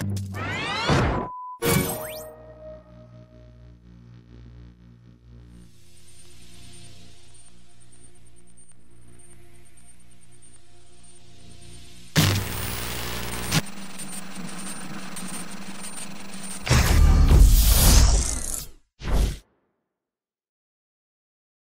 Bye.